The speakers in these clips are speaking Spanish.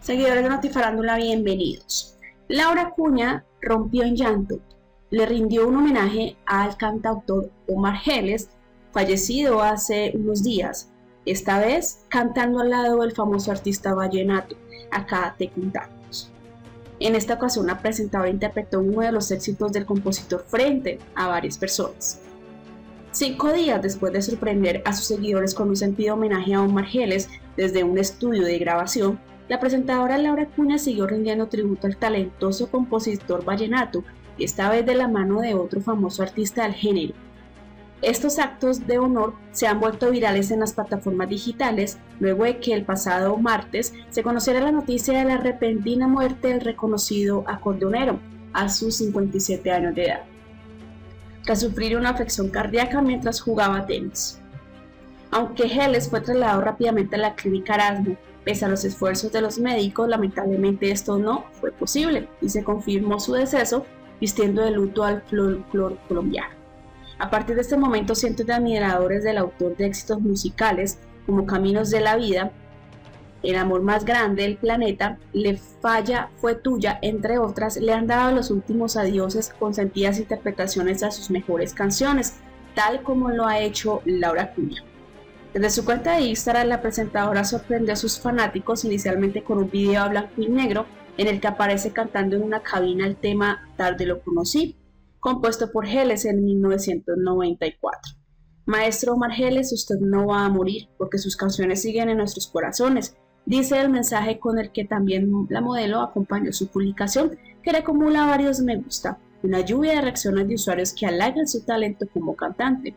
Seguidores de Notifarándula, bienvenidos. Laura Cuña rompió en llanto. Le rindió un homenaje al cantautor Omar Geles, fallecido hace unos días, esta vez cantando al lado del famoso artista vallenato. Acá te contamos. En esta ocasión, la presentadora interpretó uno de los éxitos del compositor frente a varias personas. Cinco días después de sorprender a sus seguidores con un sentido homenaje a Omar Geles desde un estudio de grabación, la presentadora Laura Cuña siguió rindiendo tributo al talentoso compositor vallenato, esta vez de la mano de otro famoso artista del género. Estos actos de honor se han vuelto virales en las plataformas digitales luego de que el pasado martes se conociera la noticia de la repentina muerte del reconocido acordeonero a sus 57 años de edad, tras sufrir una afección cardíaca mientras jugaba tenis. Aunque Heles fue trasladado rápidamente a la clínica Erasmo, Pese a los esfuerzos de los médicos, lamentablemente esto no fue posible y se confirmó su deceso vistiendo de luto al folclore colombiano. A partir de este momento, cientos de admiradores del autor de éxitos musicales como Caminos de la Vida, El amor más grande del planeta, Le falla fue tuya, entre otras, le han dado los últimos adioses con sentidas interpretaciones a sus mejores canciones, tal como lo ha hecho Laura Cuña. Desde su cuenta de Instagram, la presentadora sorprendió a sus fanáticos inicialmente con un video a blanco y negro en el que aparece cantando en una cabina el tema Tarde lo conocí, compuesto por Geles en 1994. Maestro Omar Geles, usted no va a morir porque sus canciones siguen en nuestros corazones, dice el mensaje con el que también la modelo acompañó su publicación, que le acumula varios me gusta, una lluvia de reacciones de usuarios que halagan su talento como cantante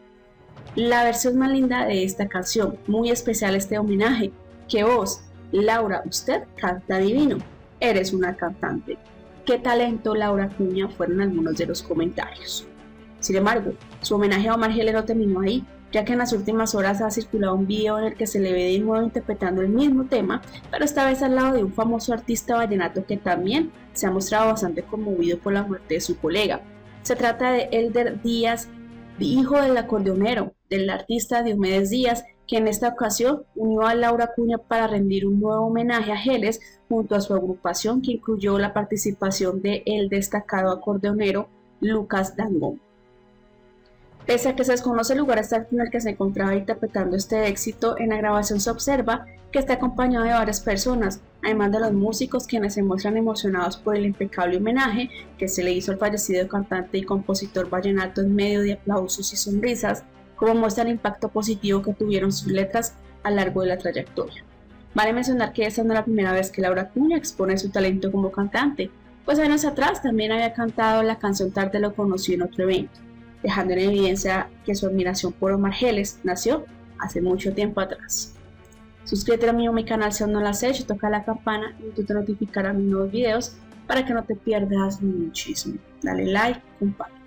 la versión más linda de esta canción, muy especial este homenaje, que vos, Laura, usted canta divino, eres una cantante. Qué talento Laura Cuña fueron algunos de los comentarios. Sin embargo, su homenaje a Omar no terminó ahí, ya que en las últimas horas ha circulado un video en el que se le ve de nuevo interpretando el mismo tema, pero esta vez al lado de un famoso artista vallenato que también se ha mostrado bastante conmovido por la muerte de su colega. Se trata de Elder Díaz hijo del acordeonero, del artista Diomedes Díaz, que en esta ocasión unió a Laura Cuña para rendir un nuevo homenaje a Geles junto a su agrupación que incluyó la participación de el destacado acordeonero Lucas Dangón. Pese a que se desconoce el lugar exacto en el que se encontraba interpretando este éxito, en la grabación se observa que está acompañado de varias personas, además de los músicos quienes se muestran emocionados por el impecable homenaje que se le hizo al fallecido cantante y compositor vallenato en medio de aplausos y sonrisas, como muestra el impacto positivo que tuvieron sus letras a lo largo de la trayectoria. Vale mencionar que esta no es la primera vez que Laura Cuña expone su talento como cantante, pues años atrás también había cantado la canción Tarde lo conocí en otro evento dejando en evidencia que su admiración por Omar Geles nació hace mucho tiempo atrás. Suscríbete a mi canal si aún no lo has hecho, toca la campana y tú te notificarán mis nuevos videos para que no te pierdas ningún chisme. Dale like, comparte.